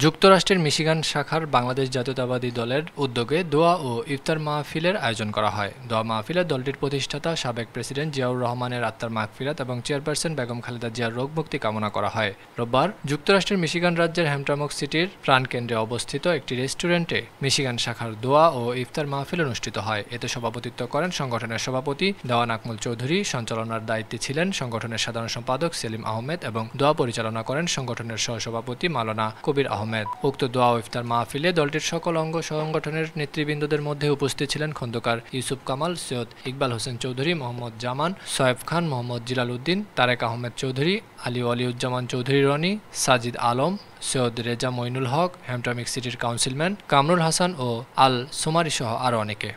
যুক্তরাষ্ট্রের মিশিগান শাখার বাংলাদেশ জাতীয়তাবাদী দলের উদ্যোগে দোয়া ও ইফতার মাহফিলের আয়োজন করা হয়। দোয়া মাহফিলে দলটির প্রতিষ্ঠাতা সাবেক প্রেসিডেন্ট জিয়াউর রহমানের আত্মার মাগফিরাত এবং চেয়ারপারসন বেগম খালেদা জিয়ার রোগ মুক্তি কামনা করা হয়। রোববার যুক্তরাষ্ট্রের মিশিগান রাজ্যের হ্যামটামক সিটির প্রাণকেন্দ্রে অবস্থিত একটি রেস্টুরেন্টে মিশিগান শাখার দোয়া ও ইফতার মাহফিল অনুষ্ঠিত হয়। এতে সভাপতিত্ব করেন সংগঠনের সভাপতি দেওয়ান আকমুল চৌধুরী, সঞ্চালনার দায়িত্বে ছিলেন সংগঠনের সাধারণ সম্পাদক সেলিম আহমেদ এবং দোয়া পরিচালনা করেন সংগঠনের সহসভাপতি মালানা কবির আহমেদ। উক্ত দোয়া ইফতার মাহফিলে দলটির সকল অঙ্গ সংগঠনের নেতৃবৃন্দদের মধ্যে উপস্থিত ছিলেন খন্দকার ইউসুফ কামাল, সৈয়দ ইকবাল হোসেন চৌধুরী, মোহাম্মদ জামান সয়েব খান, মোহাম্মদ জিলাল উদ্দিন, তারেক আহমেদ চৌধুরী, আলী ওয়ালিউজ্জামান চৌধুরী রনি, সাজিদ আলম, সৈয়দ রেজা মইনুল হক হ্যামটামিক সিটির কাউন্সিলম্যান কামরুল হাসান ও আল সোমারি সহ আরও অনেকে।